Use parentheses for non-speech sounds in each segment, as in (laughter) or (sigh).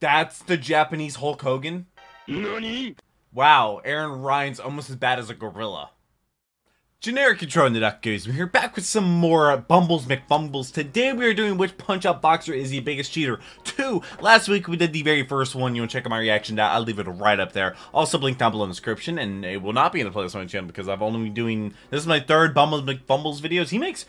That's the Japanese Hulk Hogan? NANI? Wow, Aran Ryan's almost as bad as a gorilla. Generic Control in the Duck Goes. We're here back with some more Bumbles McFumbles. Today we are doing which Punch-Out Boxer is the biggest cheater. Two, last week we did the very first one. You want to check out my reaction to that, I'll leave it right up there. Also link down below in the description, and it will not be in the playlist on my channel because I've only been doing, this is my third Bumbles McFumbles videos. He makes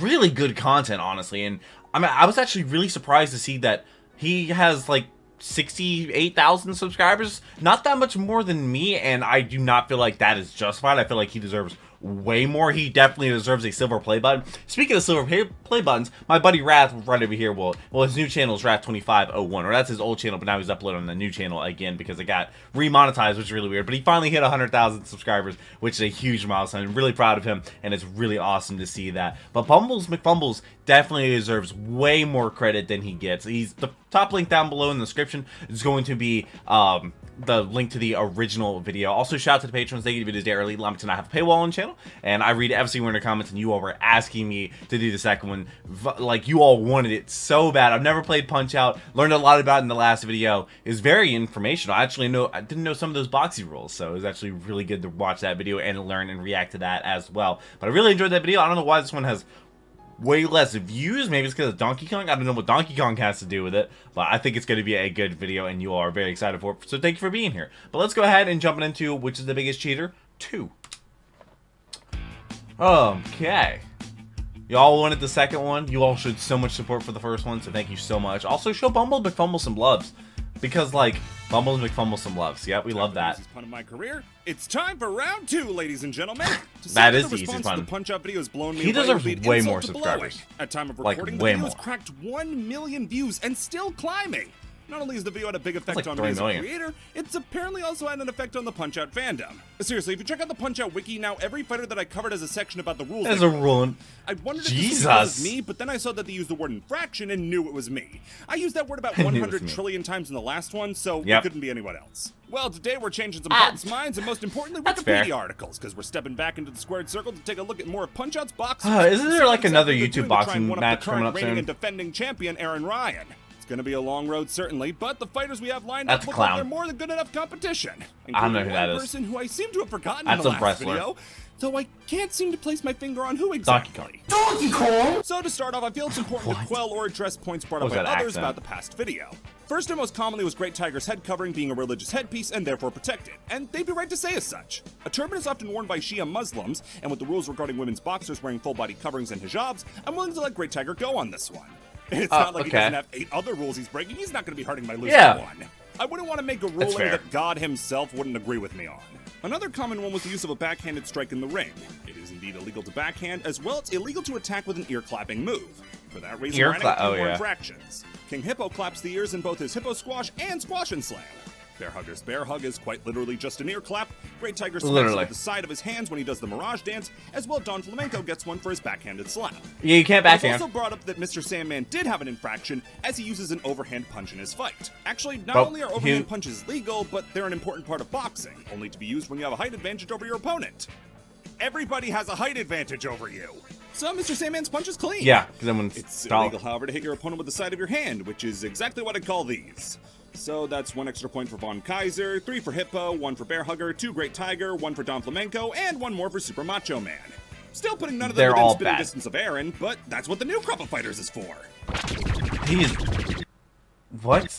really good content, honestly, and I mean, I was actually really surprised to see that he has like 68,000 subscribers. Not that much more than me, and I do not feel like that is justified. I feel like he deserves way more. He definitely deserves a silver play button. Speaking of silver play, play buttons, my buddy Wrath right over here, well, well his new channel is Wrath2501, or that's his old channel, but now he's uploading the new channel again because it got remonetized, which is really weird. But he finally hit 100,000 subscribers, which is a huge milestone. I'm really proud of him, and it's really awesome to see that. But Bumbles McFumbles definitely deserves way more credit than he gets. He's the top link down below in the description is going to be um, the link to the original video. Also, shout out to the patrons. They get videos. Allow me to not have a paywall on the channel. And I read every single one of the comments, and you all were asking me to do the second one. Like, you all wanted it so bad. I've never played Punch-Out. Learned a lot about in the last video. It's very informational. I actually know, I didn't know some of those boxy rules. So it was actually really good to watch that video and learn and react to that as well. But I really enjoyed that video. I don't know why this one has way less views. Maybe it's because of Donkey Kong. I don't know what Donkey Kong has to do with it, but I think it's going to be a good video, and you all are very excited for it. So thank you for being here. But let's go ahead and jump into which is the biggest cheater. Two. Okay. Y'all wanted the second one. You all showed so much support for the first one, so thank you so much. Also, show Bumble McFumble some loves. Because, like, Bumble and McFumble some loves. Yep, we love that. Part of my career. It's time for round two, ladies and gentlemen. (sighs) that is the easiest one. The punch-out video has blown me he deserves way more subscribers. At time of like, recording, the video more. has cracked one million views and still climbing. Not only has the video had a big effect like on 3 me as a creator, it's apparently also had an effect on the Punch-Out fandom. Seriously, if you check out the Punch-Out wiki, now every fighter that I covered has a section about the rules. There's a broke. rule. I wondered if Jesus. this was me, but then I saw that they used the word infraction and knew it was me. I used that word about (laughs) I knew it was 100 me. trillion times in the last one, so Yep. it couldn't be anyone else. Well, today we're changing some Ah. hearts, minds, and most importantly, That's Wikipedia fair. articles, because we're stepping back into the squared circle to take a look at more of Punch-Out's boxing. Uh, isn't there, like, another YouTube doing to try and boxing match the current coming up reigning soon? and defending champion Aran Ryan. It's going to be a long road, certainly, but the fighters we have lined That's up a look like they're more than good enough competition. I don't know who including that one is. person who I seem to have forgotten That's in the a last wrestler. video, though I can't seem to place my finger on who Donkey exactly. Kong. Donkey Kong! So to start off, I feel it's important to quell or address points brought up by others accent? about the past video. First and most commonly was Great Tiger's head covering being a religious headpiece and therefore protected, and they'd be right to say as such. A turban is often worn by Shia Muslims, and with the rules regarding women's boxers wearing full body coverings and hijabs, I'm willing to let Great Tiger go on this one. (laughs) It's Uh, not like he okay. doesn't have eight other rules he's breaking, he's not going to be hurting by losing Yeah. one. I wouldn't want to make a ruling that God himself wouldn't agree with me on. Another common one was the use of a backhanded strike in the ring. It is indeed illegal to backhand, as well it's illegal to attack with an ear clapping move. For that reason, Ear cla- oh, yeah. infractions. King Hippo claps the ears in both his Hippo Squash and Squash and Slam. Bear Hugger's Bear Hug is quite literally just an ear clap. Great Tiger smacks Literally. with the side of his hands when he does the Mirage Dance, as well Don Flamenco gets one for his backhanded slap. Yeah, you can't backhand. backhand. also brought up that Mr. Sandman did have an infraction as he uses an overhand punch in his fight. Actually, not only are he- overhand punches legal, but they're an important part of boxing, only to be used when you have a height advantage over your opponent. Everybody has a height advantage over you. So Mr. Sandman's punch is clean. Yeah, because then when It's stall- illegal, however, to hit your opponent with the side of your hand, which is exactly what I call these. So that's one extra point for Von Kaiser, three for Hippo, one for Bear Hugger, two Great Tiger, one for Don Flamenco, and one more for Super Macho Man. Still putting none of them They're within spitting bad. distance of Aran, but that's what the new crop of fighters is for. He's what?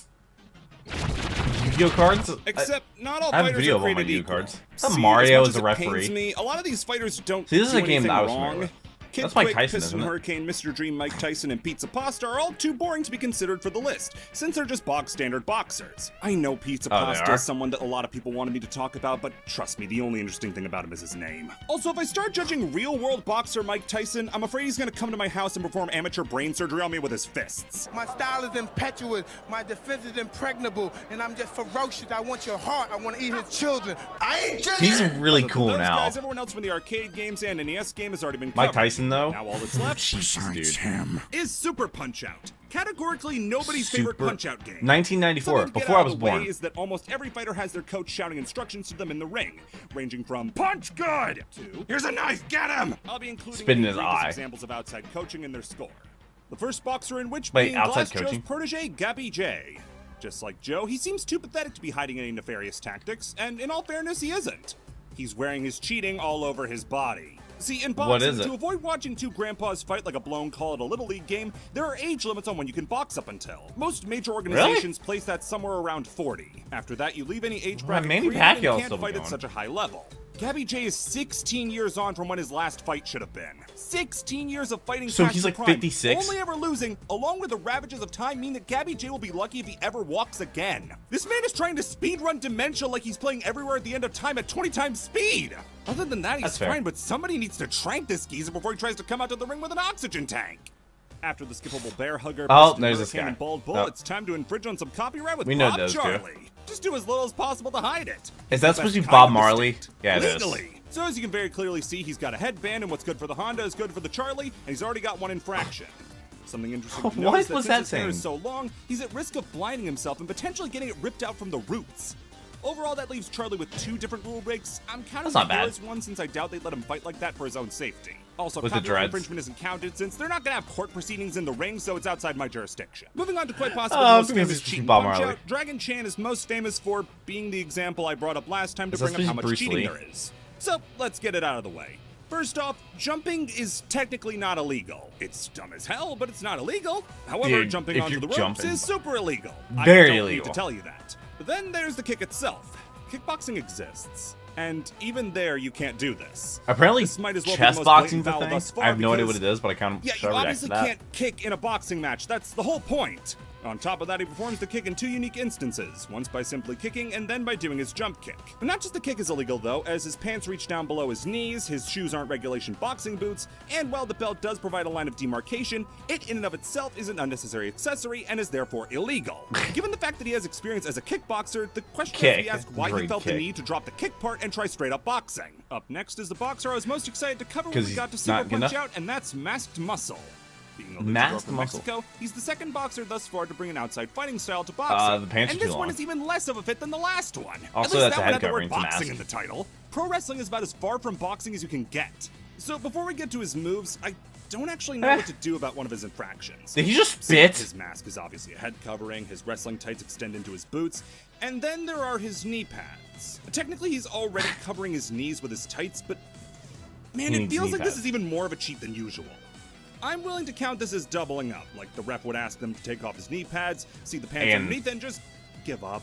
Yu-Gi-Oh cards? I- Except not all I have fighters video are created equal. cards. Some See, Mario is a referee. Me, a lot of these fighters don't See, this is a game that I was familiar wrong. with. Kid That's Mike Quake, Tyson, Piston isn't it? Hurricane, Mr. Dream, Mike Tyson, and Pizza Pasta are all too boring to be considered for the list, since they're just bog standard boxers. I know Pizza Oh, Pasta is someone that a lot of people wanted me to talk about, but trust me, the only interesting thing about him is his name. Also, if I start judging real world boxer Mike Tyson, I'm afraid he's gonna come to my house and perform amateur brain surgery on me with his fists. My style is impetuous, my defense is impregnable, and I'm just ferocious. I want your heart, I want to eat his children. I ain't just. He's really cool those now. Guys, everyone else from the arcade games and NES game has already been Mike covered. Tyson, though? Now all that's left Jesus, dude. is Super Punch Out. Categorically nobody's favorite Super- Punch Out game. 1994, Something before I was of the way born. Is that almost every fighter has their coach shouting instructions to them in the ring, ranging from "Punch good" to "Here's a knife, get him." I'll be including Spit in his eye. examples of outside coaching in their score. The first boxer in which Wait, being outside Glass Joe's protege Gabby Jay. Just like Joe, he seems too pathetic to be hiding any nefarious tactics, and in all fairness, he isn't. He's wearing his cheating all over his body. See, in boxing, What is it? to avoid watching two grandpas fight like a blown call at a Little League game, there are age limits on when you can box up until. Most major organizations place that somewhere around 40. After that, you leave any age Well, bracket Manny free and you can't fight at such a high level. Gabby Jay is 16 years on from when his last fight should have been. 16 years of fighting So he's like prime, 56? Only ever losing, along with the ravages of time, mean that Gabby Jay will be lucky if he ever walks again. This man is trying to speedrun dementia like he's playing everywhere at the end of time at 20 times speed. Other than that, he's That's fair. fine, but somebody needs to trank this geezer before he tries to come out to the ring with an oxygen tank. After the skippable bear hugger, Oh, there's this guy. bald bull, Oh. it's time to infringe on some copyright with We know Bob those two. Charlie. Just do as little as possible to hide it. Is that supposed to be Bob Marley? Yeah, it is. Legally. So as you can very clearly see, he's got a headband, and what's good for the Honda is good for the Charlie, and he's already got one infraction. Something interesting to (laughs) note is that since that his hair is so long, he's at risk of blinding himself and potentially getting it ripped out from the roots. Overall, that leaves Charlie with two different rule breaks. I'm counting That's the. One since I doubt they'd let him fight like that for his own safety. Also, With the copyright infringement isn't counted since they're not gonna have court proceedings in the ring, so it's outside my jurisdiction. Moving on to quite possibly the most famous cheating Bob punch Dragon Chan is most famous for being the example I brought up last time to Is bring up how much Bruce cheating Lee? there is. So let's get it out of the way. First off, jumping is technically not illegal. It's dumb as hell, but it's not illegal. However, Dude, jumping onto the ropes jumping- is super illegal. Very I don't illegal. need to tell you that. Then there's the kick itself. Kickboxing exists. And even there, you can't do this. Apparently, This might as well chess the most boxing's blatant thing. I have no idea what it is, but I kind of Yeah, you obviously can't kick in a boxing match. That's the whole point. On top of that, he performs the kick in two unique instances, once by simply kicking and then by doing his jump kick. But not just the kick is illegal though, as his pants reach down below his knees, his shoes aren't regulation boxing boots, and while the belt does provide a line of demarcation, it in and of itself is an unnecessary accessory and is therefore illegal. (laughs) Given the fact that he has experience as a kickboxer, the question is to be Kick. asked why he Great felt the need to drop the kick part and try straight up boxing. Up next is the boxer I was most excited to cover when we got to Super Punch? Out, and that's Masked Muscle. Being a from Muscle. Mexico, he's the second boxer thus far to bring an outside fighting style to boxing. Uh, the pants and this one long. is even less of a fit than the last one. Also, At least that's that a one head had the covering, word boxing in the title. Pro wrestling is about as far from boxing as you can get. So before we get to his moves, I don't actually know what to do about one of his infractions. Did he just spit? His mask is obviously a head covering, his wrestling tights extend into his boots, and then there are his knee pads. Technically, he's already covering his knees with his tights, but man, He it feels like this is even more of a cheat than usual. I'm willing to count this as doubling up, like the ref would ask them to take off his knee pads, see the pants And- underneath, and just give up.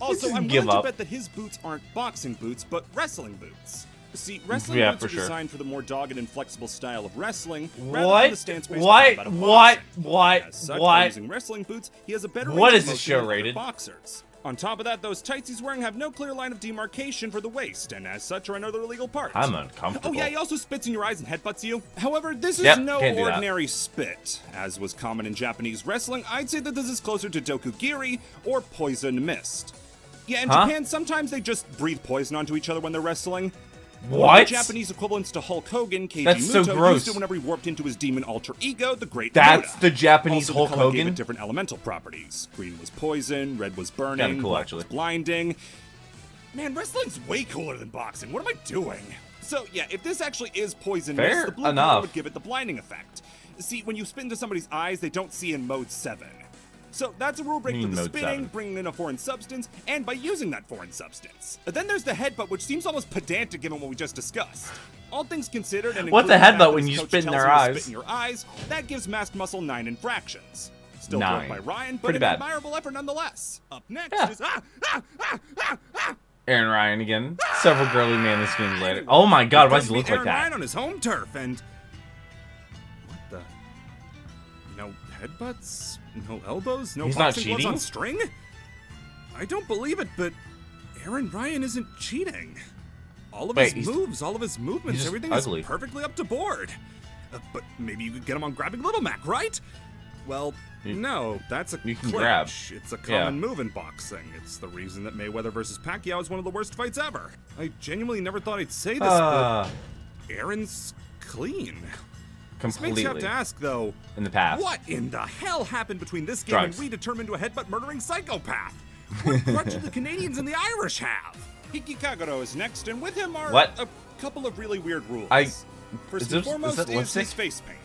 Also, just I'm willing up. to bet that his boots aren't boxing boots, but wrestling boots. See, wrestling Yeah, boots are sure. designed for the more dogged and flexible style of wrestling, rather than What? What? What? What? Such, What? using wrestling boots, he has a better What range this show rated? Boxers. On top of that, those tights he's wearing have no clear line of demarcation for the waist, and as such are another illegal part. I'm uncomfortable. Oh yeah, he also spits in your eyes and headbutts you. However, this is Yep, no that. ordinary spit. As was common in Japanese wrestling, I'd say that this is closer to dokugiri or poison mist. Yeah, in Huh? Japan, sometimes they just breathe poison onto each other when they're wrestling. What? the Japanese equivalents to Hulk Hogan, Keiji That's so Muto, gross. used it whenever he warped into his demon alter ego, the Great That's Muta. the Japanese also, Hulk the color gave Hogan? it different elemental properties. Green was poison, red was burning, Kinda cool, black actually. was blinding. Man, wrestling's way cooler than boxing. What am I doing? So yeah, if this actually is poison Fair mist, the blue enough. would give it the blinding effect. See, when you spit into somebody's eyes, they don't see in mode 7. So that's a rule break for the mode spitting, seven. bringing in a foreign substance, and by using that foreign substance. But then there's the headbutt, which seems almost pedantic given what we just discussed. All things considered, and What's the headbutt when you his spit in their eyes? Spit in your eyes. That gives Masked Muscle nine infractions. Still Nine. by Ryan, but Pretty an bad. admirable effort nonetheless. Up next Yeah. is ah, ah, ah, ah, ah. Aran Ryan again. Several girly man this game later. Oh my god, why does he look like Aran Ryan that? on his home turf, and headbutts, no elbows, no He's boxing gloves on string. I don't believe it, but Aran Ryan isn't cheating. All of Wait, his moves, all of his movements, everything ugly. is perfectly up to board. Uh, but maybe you could get him on grabbing Little Mac, right? Well, You- no, that's a you can clinch. grab. It's a Yeah. common move in boxing. It's the reason that Mayweather versus Pacquiao is one of the worst fights ever. I genuinely never thought I'd say this, Uh, but Aran's clean. This makes you have to ask, though, in the past. what in the hell happened between this game Drugs. and we determined to a headbutt murdering psychopath? What (laughs) grudge do the Canadians and the Irish have? Heike Kagero is next, and with him are What? a couple of really weird rules. I- First is and this- is foremost that is his face paint.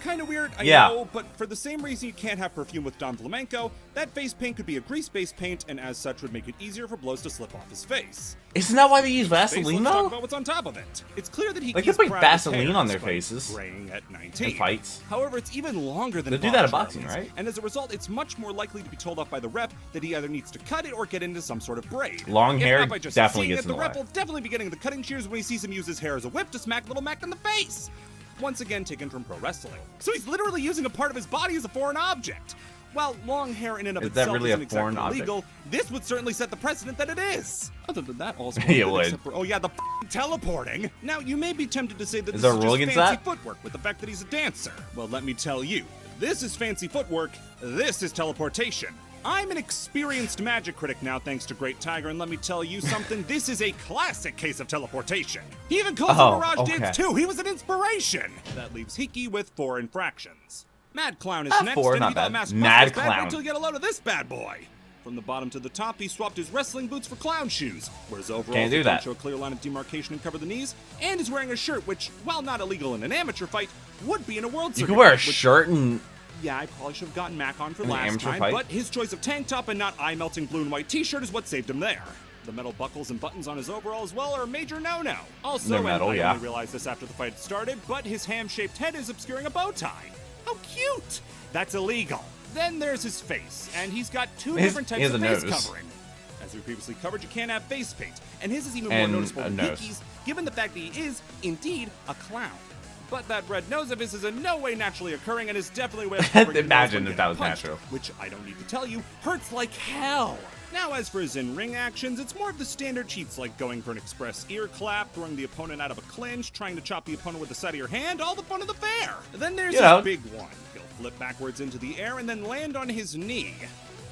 Kind of weird, I Yeah. know, but for the same reason you can't have perfume with Don Flamenco, that face paint could be a grease-based paint, and as such would make it easier for blows to slip off his face. Isn't that why they use Vaseline let's talk though? about what's on top of it. It's clear that he They keeps put proud of his Vaseline on their faces. graying at 19. In fights. However, it's even longer than They do that in boxing, right? And as a result, it's much more likely to be told off by the rep that he either needs to cut it or get into some sort of braid. Long If hair not by just definitely gets it, in the the rep way. will definitely be getting the cutting shears when he sees him use his hair as a whip to smack Little Mac in the face. Once again, taken from pro wrestling. So he's literally using a part of his body as a foreign object. While long hair in and of Is itself really isn't exactly object? illegal, this would certainly set the precedent that it is. Other than that, all's (laughs) well It would. except for- oh yeah, the f***ing teleporting. Now you may be tempted to say that Is this there a is just fancy that? footwork with the fact that he's a dancer. Well, let me tell you, this is fancy footwork. This is teleportation. I'm an experienced magic critic now, thanks to Great Tiger, and let me tell you something. this is a classic case of teleportation. He even calls Oh, Mirage okay. Dance too. He was an inspiration. That leaves Heike with four infractions. Mad Clown is Ah, next, four, and he bad. Mask Mad bad. Clown. Till you get a load of this bad boy. From the bottom to the top, he swapped his wrestling boots for clown shoes, wears overalls Can't do that. show a clear line of demarcation and cover the knees, and is wearing a shirt which, while not illegal in an amateur fight, would be in a world You circuit could wear a shirt and yeah, I probably should have gotten Mac on for an last time, fight? but his choice of tank top and not eye-melting blue and white t-shirt is what saved him there. The metal buckles and buttons on his overall as well are a major no-no. Also, metal, I yeah. only realized this after the fight started, but his ham-shaped head is obscuring a bow tie. How cute! That's illegal. Then there's his face, and he's got two His- different types of face nose. covering. As we previously covered, you can't have face paint, and his is even And more noticeable than. Heike's, given the fact that he is, indeed, a clown. But that red nose of his is in no way naturally occurring and is definitely where way of covering your nose Imagine if that was punched, natural. Which I don't need to tell you, hurts like hell. Now, as for his in-ring actions, it's more of the standard cheats like going for an express ear clap, throwing the opponent out of a clinch, trying to chop the opponent with the side of your hand, all the fun of the fair. Then there's You know. big one. He'll flip backwards into the air and then land on his knee.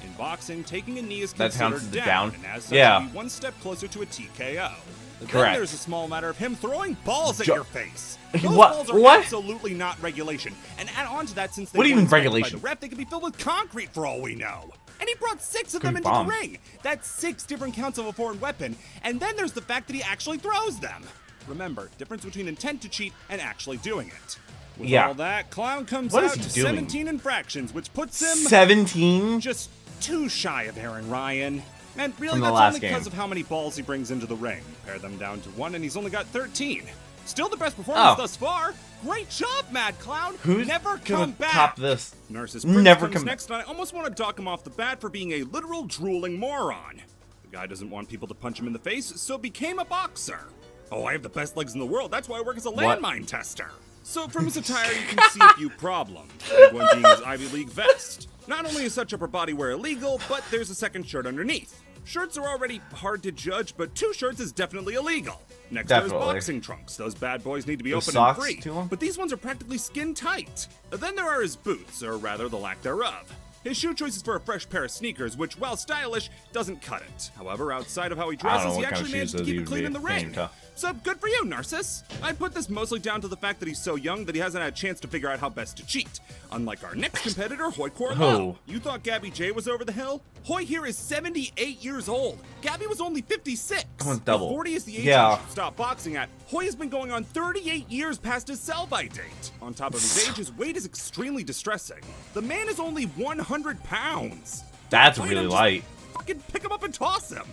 In boxing, taking a knee is considered down, down? and as such, Yeah. one step closer to a TKO. Then there's a small matter of him throwing balls at Jo- your face. (laughs) Those What- balls are what? absolutely not regulation. And add on to that, since they What mean regulation? By the ref, they could be filled with concrete for all we know. And he brought six of them into be bombs. the ring. That's six different counts of a foreign weapon. And then there's the fact that he actually throws them. Remember, difference between intent to cheat and actually doing it. With Yeah. all that, Clown comes What out to doing? 17 infractions, which puts him seventeen. just too shy of Aran Ryan. And really, that's only because of how many balls he brings into the ring. Pare them down to one, and he's only got 13. Still the best performance Oh. thus far. Great job, Mad Clown. Who's never come back? top this? Prince Never comes come- next, and I almost want to dock him off the bat for being a literal drooling moron. The guy doesn't want people to punch him in the face, so became a boxer. Oh, I have the best legs in the world. That's why I work as a landmine tester. So from his attire, you can see a few problems. One being his Ivy League vest. Not only is such upper body wear illegal, but there's a second shirt underneath. Shirts are already hard to judge, but two shirts is definitely illegal. Next are his boxing trunks. Those bad boys need to be open and free. But these ones are practically skin tight. Then there are his boots, or rather the lack thereof. His shoe choice is for a fresh pair of sneakers, which, while stylish, doesn't cut it. However, outside of how he I don't know dresses, he what kind of actually managed to keep it clean in the Can't ring. even tell. So good for you, Narcissus. I put this mostly down to the fact that he's so young that he hasn't had a chance to figure out how best to cheat. Unlike our next competitor, Hoy Quarlow. Who? You thought Gabby Jay was over the hill? Hoy here is 78 years old. Gabby was only 56. Almost double. If 40 is the age Yeah. he should stop boxing at, Hoy has been going on 38 years past his sell-by date. On top of his age, his weight is extremely distressing. The man is only 100 pounds. That's really light. Fucking pick him up and toss him.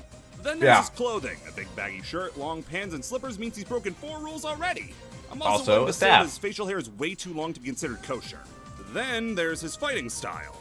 Then there's Yeah. his clothing. A big baggy shirt, long pants, and slippers means he's broken four rules already. I'm also, Also, to say that his facial hair is way too long to be considered kosher. Then there's his fighting style.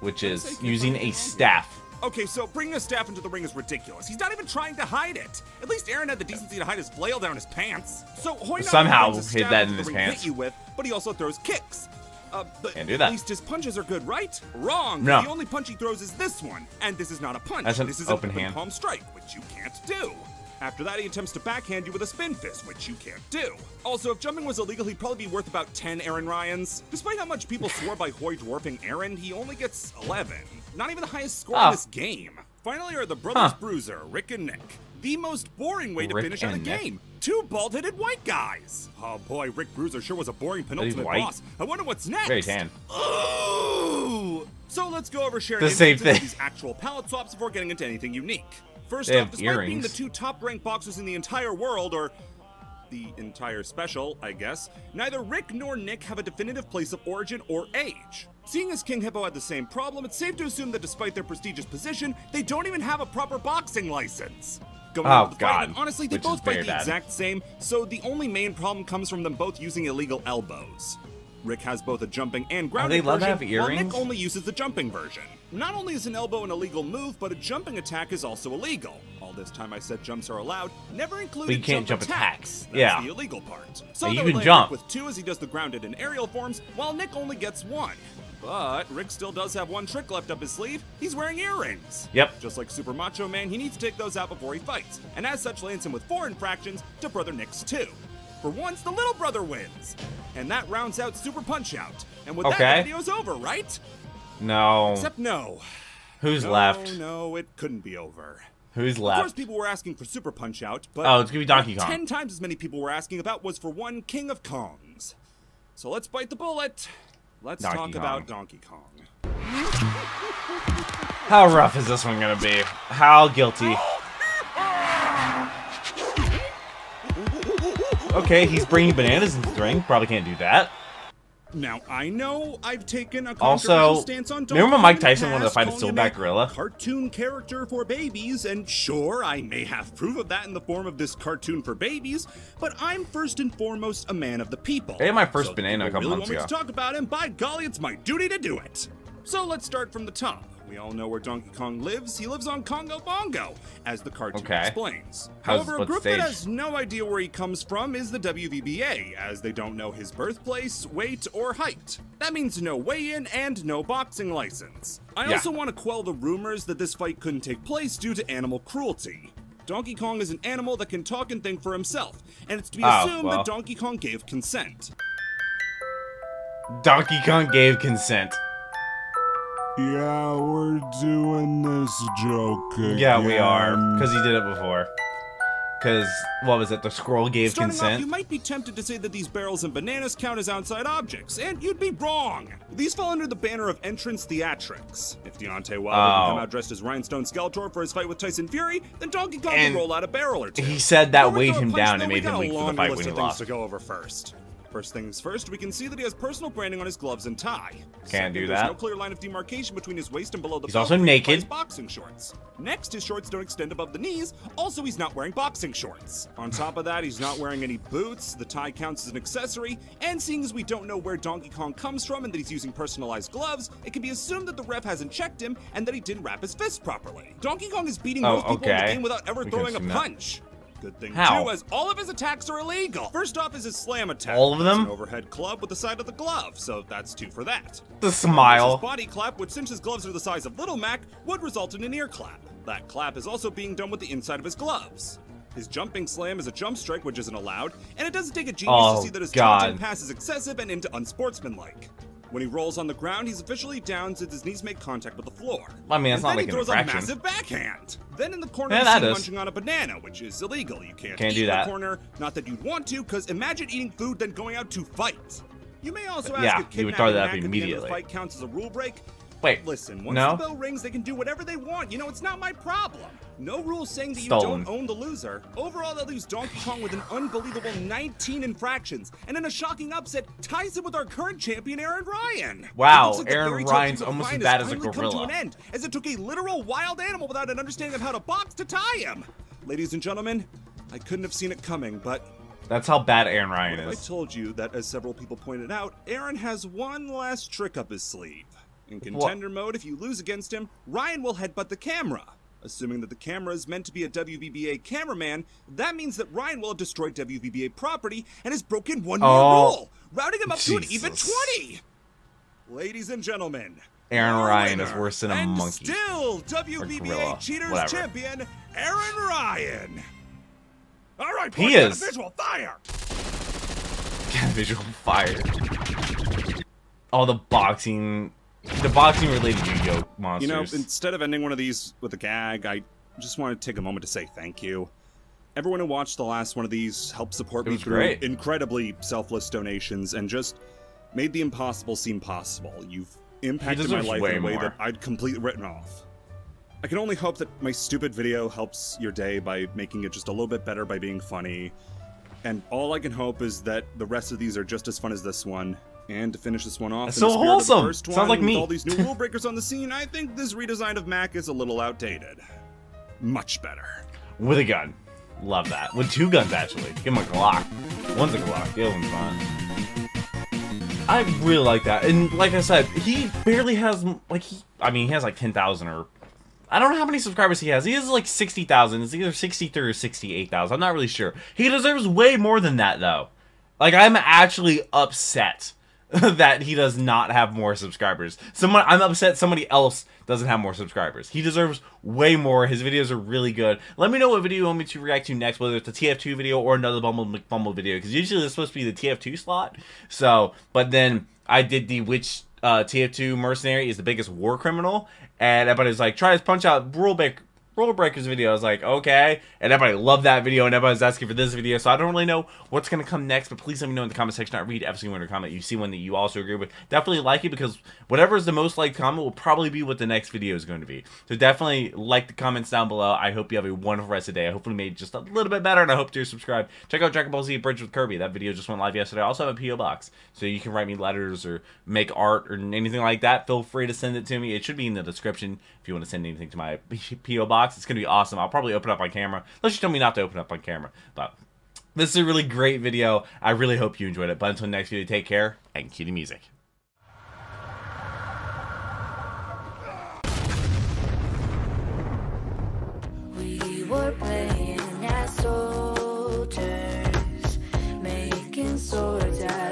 Which is using a staff. Okay, so bringing a staff into the ring is ridiculous. He's not even trying to hide it. At least Aran had the decency to hide his flail down his pants. So Hoy Somehow only brings a hid that in his pants. Hit you with, but he also throws kicks. Uh, but Can't do that. At least his punches are good, right? Wrong. No. The only punch he throws is this one, and this is not a punch. That's an this is open an open hand. palm strike, which you can't do. After that, he attempts to backhand you with a spin fist, which you can't do. Also, if jumping was illegal, he'd probably be worth about 10 Aran Ryans. Despite how much people swore by Hoy dwarfing Aran, he only gets 11. Not even the highest score Oh. in this game. Finally are the brothers Huh. Bruiser, Rick and Nick. The most boring way to Rick finish out a and Nick. game. Two bald-headed white guys. Oh boy, Rick Bruiser sure was a boring penultimate boss. I wonder what's next. Very tan. Ooh! So let's go over sharing The same thing. these actual palette swaps before getting into anything unique. First They off, despite being the two top-ranked boxers in the entire world, or the entire special, I guess, neither Rick nor Nick have a definitive place of origin or age. Seeing as King Hippo had the same problem, it's safe to assume that despite their prestigious position, they don't even have a proper boxing license. Going Oh, into the fight, God. and honestly, they Which both fight the bad. exact same, so the only main problem comes from them both using illegal elbows. Rick has both a jumping and oh, grounding they allowed to version, while Nick only uses the jumping version. Not only is an elbow an illegal move, but a jumping attack is also illegal. All this time I said jumps are allowed, never included you can't jump attacks. attacks. That's Yeah. the illegal part. So But you can jump. Rick with two as he does the grounded and aerial forms, while Nick only gets one. But Rick still does have one trick left up his sleeve. He's wearing earrings. Yep. Just like Super Macho Man, he needs to take those out before he fights, and as such lands him with four infractions to Brother Nick's two. For once, the little brother wins. And that rounds out Super Punch Out. And with that, the video's over, right? No. Except no. Who's no, left? No, it couldn't be over. Who's left? Of course, people were asking for Super Punch Out, but Oh, it's gonna be Donkey Kong. Ten times as many people were asking about was for one King of Kongs. So let's bite the bullet. Let's Donkey talk Kong. about Donkey Kong. How rough is this one gonna be? How guilty? Okay, he's bringing bananas into the ring. Probably can't do that. Now I know I've taken a Also, controversial stance on Donkey remember Kong Mike Tyson wanted to fight a silverback gorilla? Cartoon character for babies, and sure, I may have proof of that in the form of this cartoon for babies, but I'm first and foremost a man of the people. I ate my first So banana a couple really months want me ago. to talk about him, by golly, it's my duty to do it. So let's start from the top. We all know where Donkey Kong lives. He lives on Congo Bongo, as the cartoon Okay. explains. However, a group stage? that has no idea where he comes from is the WVBA, as they don't know his birthplace, weight, or height. That means no weigh-in and no boxing license. I Yeah. also want to quell the rumors that this fight couldn't take place due to animal cruelty. Donkey Kong is an animal that can talk and think for himself, and it's to be Oh, assumed well. that Donkey Kong gave consent. Donkey Kong gave consent. Yeah, we're doing this joke again. Yeah, we are. Because he did it before. Because, what was it? The scroll gave Starting off, consent? you might be tempted to say that these barrels and bananas count as outside objects, and you'd be wrong. These fall under the banner of entrance theatrics. If Deontay Wilder Oh. can come out dressed as Rhinestone Skeletor for his fight with Tyson Fury, then Donkey Kong And can roll out a barrel or two. he said that weighed him down and made him got weak for the fight when he lost. to go over first. First things first, we can see that he has personal branding on his gloves and tie. Can't do that. there's no clear line of demarcation between his waist and below the He's also naked. his boxing shorts. Next, his shorts don't extend above the knees. Also, he's not wearing boxing shorts. On top of that, he's not wearing any boots. The tie counts as an accessory. And seeing as we don't know where Donkey Kong comes from and that he's using personalized gloves, it can be assumed that the ref hasn't checked him and that he didn't wrap his fist properly. Donkey Kong is beating Oh, most people in the game without ever We throwing a punch. that. Good thing How? too, as all of his attacks are illegal. First off is his slam attack. All of them? An overhead club with the side of the glove, so that's two for that. The smile. His body clap, which since his gloves are the size of Little Mac, would result in an ear clap. That clap is also being done with the inside of his gloves. His jumping slam is a jump strike, which isn't allowed, and it doesn't take a genius Oh, to see that his God. taunting pass is excessive and into unsportsmanlike. When he rolls on the ground, he's officially down since his knees make contact with the floor. I mean, that's and not then like he throws a massive backhand. Then in the corner, Yeah, he's that munching on a banana, which is illegal. You can't, Can't eat do in that. the corner. Not that you'd want to, because imagine eating food then going out to fight. You may also ask Yeah, if you would throw kidnapping that up Mac at the end of the fight counts as a rule break. Wait. Listen, once no? the bell rings, they can do whatever they want. You know, it's not my problem. No rules saying that you don't own the loser. Overall, they lose Donkey Kong with an unbelievable 19 infractions, and in a shocking upset, ties him with our current champion, Aran Ryan. Wow, like Aran Ryan's almost as bad as a finally come gorilla. To an end, as it took a literal wild animal without an understanding of how to box to tie him. Ladies and gentlemen, I couldn't have seen it coming, but That's how bad Aran Ryan is. I told you that, as several people pointed out, Aran has one last trick up his sleeve. In contender mode, if you lose against him, Ryan will headbutt the camera. Assuming that the camera is meant to be a WVBA cameraman, that means that Ryan will have destroyed WVBA property and has broken one more Oh, rule, routing him up to an even 20. Ladies and gentlemen, Aran Ryan is worse than a monkey. Still gorilla, WVBA Cheaters whatever. champion, Aran Ryan. All right, He is. visual fire. Visual fire. All the boxing, the boxing related Yu-Gi-Oh You know, instead of ending one of these with a gag, I just want to take a moment to say thank you. Everyone who watched the last one of these helped support It me through great. incredibly selfless donations and just made the impossible seem possible. You've impacted my life in a way more. that I'd completely written off. I can only hope that my stupid video helps your day by making it just a little bit better by being funny. And all I can hope is that the rest of these are just as fun as this one. And to finish this one off, That's so of wholesome. first Sounds one, like me. all these new (laughs) rule breakers on the scene, I think this redesign of Mac is a little outdated. Much better. With a gun. Love that. With two guns, actually. Give him a Glock. One's a Glock. The other one's not. I really like that. And like I said, he barely has, like, he, I mean, he has like 10,000 or. I don't know how many subscribers he has. He has like 60,000. It's either 63 or 68,000. I'm not really sure. He deserves way more than that, though. Like, I'm actually upset (laughs) that he does not have more subscribers. Someone I'm upset somebody else doesn't have more subscribers. He deserves way more. His videos are really good. Let me know what video you want me to react to next, whether it's a TF2 video or another Bumble McFumble video, because usually it's supposed to be the TF2 slot. So, but then I did the which uh, TF2 mercenary is the biggest war criminal, and everybody's like, try to punch out rule Rule Breakers video. I was like, okay. And everybody loved that video, and everybody's asking for this video. So I don't really know what's going to come next, but please let me know in the comment section. I read every single comment. You see one that you also agree with. Definitely like it because whatever is the most liked comment will probably be what the next video is going to be. So definitely like the comments down below. I hope you have a wonderful rest of the day. I hopefully made just a little bit better, and I hope you're subscribed. Check out Dragon Ball Z Bridge with Kirby. That video just went live yesterday. I also have a P.O. box, so you can write me letters or make art or anything like that. Feel free to send it to me. It should be in the description if you want to send anything to my (laughs) P.O. box box. It's going to be awesome. I'll probably open up on camera. Unless you tell me not to open up on camera. But this is a really great video. I really hope you enjoyed it. But until next video, take care and cue the music. We playing as soldiers, making swords out